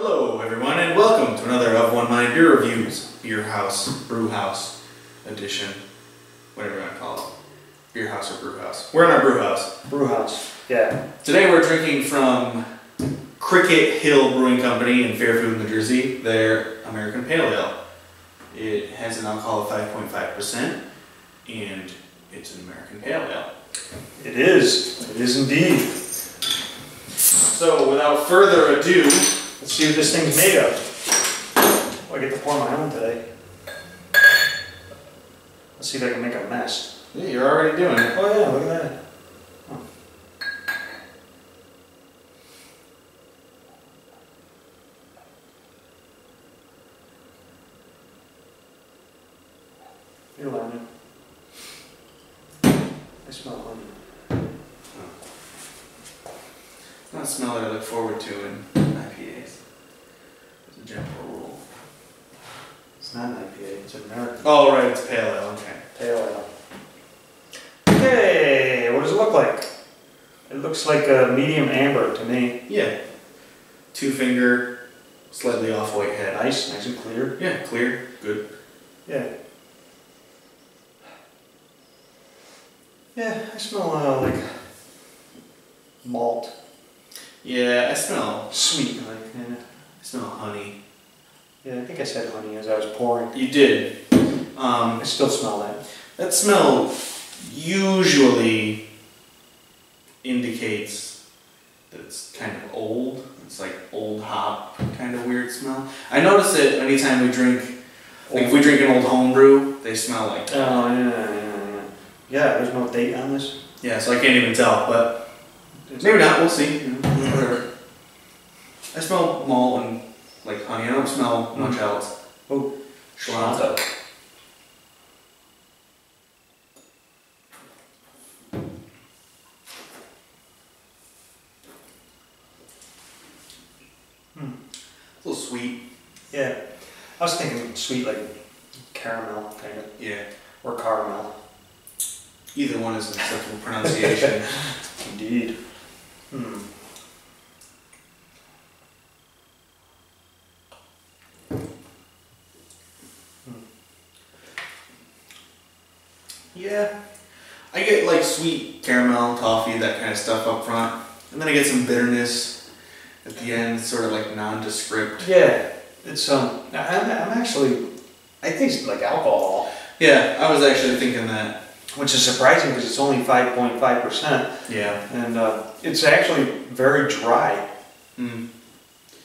Hello, everyone, and welcome to another of One Mind Beer Reviews, Beer House, Brew House edition, whatever you want to call it. Beer House or Brew House. We're in our brew house. Brew house. Yeah. Today we're drinking from Cricket Hill Brewing Company in Fairfield, New Jersey, their American Pale Ale. It has an alcohol of 5.5%, and it's an American Pale Ale. It is. It is indeed. So, without further ado, Let's see what this thing's made of. Oh, I get to pour my own today. Let's see if I can make a mess. yeah, you're already doing it. Oh yeah, look at that. You're learning. I smell honey. Not a smell that I look forward to in IPAs. General rule. It's not an IPA, it's an American Oh, right, it's pale ale, okay. pale ale. Okay, what does it look like? It looks like a medium amber to me. Yeah. Two finger, slightly off white head. Nice, nice and clear. Yeah, clear, good. Yeah. Yeah, I smell uh, like malt, Yeah, I smell, sweet, like kind not honey. Yeah, I think I said honey as I was pouring. You did. Um, I still smell that. that smell usually indicates that it's kind of old. It's like old hop kind of weird smell. I notice it anytime we drink, like if we drink an old homebrew, they smell like Oh yeah, yeah, yeah. Yeah, there's no date on this. Yeah, so I can't even tell, but maybe not. We'll see. You know, whatever. I smell malt and like honey. I don't smell much else. Oh, Sláinte. Hmm. It's a little sweet. Yeah, I was thinking sweet like caramel kind of, Yeah. or caramel. Either one is an acceptable pronunciation. Indeed. Hmm. Yeah. I get like sweet caramel, toffee, that kind of stuff up front. And then I get some bitterness at the end, sort of like nondescript. Yeah, it's um. I'm, I'm actually. I taste like alcohol, Yeah, I was actually thinking that. which is surprising because it's only five point five percent, Yeah. and uh, it's actually very dry. Mm.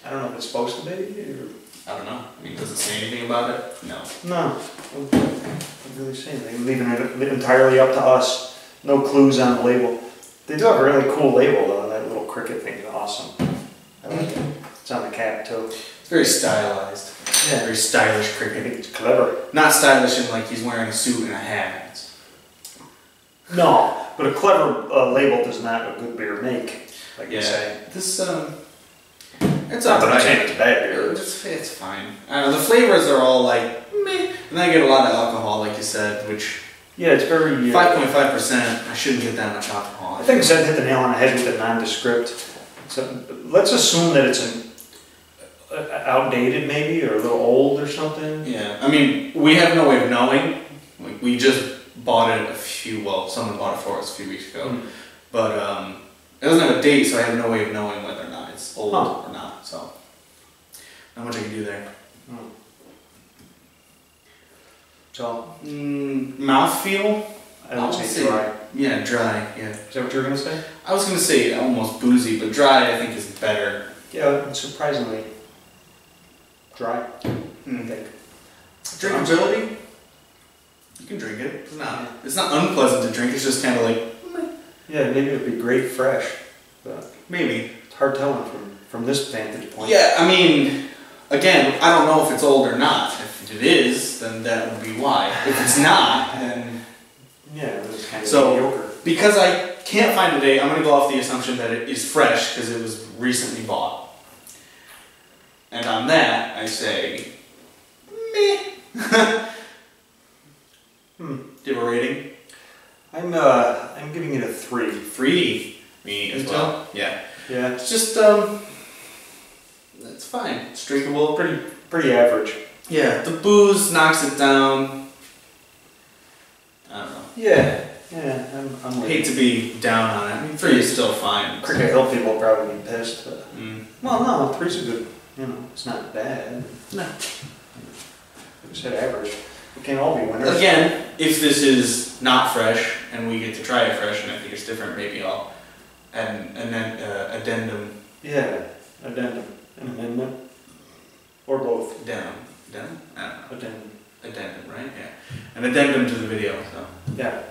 I don't know if it's supposed to be. Or... I don't know. I mean, does it say anything about it? No. No, I'm really saying they're leaving it entirely up to us. No clues on the label. They do have a really cool label though. That little cricket thing is awesome. I like it. It's on the cap too. It's very stylized. Yeah, Very stylish I cricket. think it's clever. Not stylish in like he's wearing a suit and a hat. No, but a clever uh, label does not a good beer make, like you Yeah. say. This um, it's Not that I'm alright. saying it's bad beer. It's, it's fine. I don't know, the flavors are all like meh, and I get a lot of alcohol, like you said, which Yeah, it's very. Uh, five point five percent. I shouldn't get that much alcohol. I think Zed hit the nail on the head with the nondescript. So let's assume that it's an uh, outdated maybe or a little old or something. Yeah, I mean, we have no way of knowing. Like, we just bought it a few. Well, someone bought it for us a few weeks ago. Mm. But um, it doesn't have a date, so I have no way of knowing whether or not it's old Huh. or not. So, not much I can do there. Hmm. So Mm, mouthfeel? I don't I'll say say- dry. Yeah, dry. Yeah, Is that what you were gonna say? I was gonna say almost boozy, but dry I think is better. Yeah, surprisingly dry. I Mm. think. Drinkability? You can drink it. It's not. It's not unpleasant to drink. It's just kind of like Yeah, maybe it'd be great fresh, but maybe. It's hard telling from from this vantage point. Yeah, I mean, again, I don't know if it's old or not. If it is, then that would be why. If it's not, then Yeah, it was kind of So- mediocre. because I can't find a date, I'm gonna go off the assumption that it is fresh because it was recently bought. And on that, I say, meh. Hmm. Have a rating? I'm uh I'm giving it a three. Three. Me as well. Yeah. Yeah. It's just um, it's fine. It's drinkable. Pretty, pretty average. Yeah, the booze knocks it down. I don't know. Yeah, yeah, I'm, hate to be down on it. I mean, three is still fine. Cricket Hill people will probably be pissed, but, Mm. well, no, three's a good, you know, it's not bad. No. I said, average. We can't all be winners. Again, if this is not fresh and we get to try it fresh and I think it's different, maybe I'll an, an uh, addendum. Yeah, addendum, an amendment, or both? I don't addendum, Addendum, right? Yeah. An addendum to the video. So. yeah.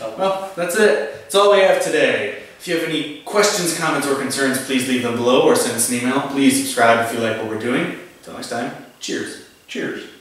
Well, that's it. That's all we have today. If you have any questions, comments, or concerns, please leave them below or send us an email. Please subscribe if you like what we're doing. Until next time, cheers. Cheers.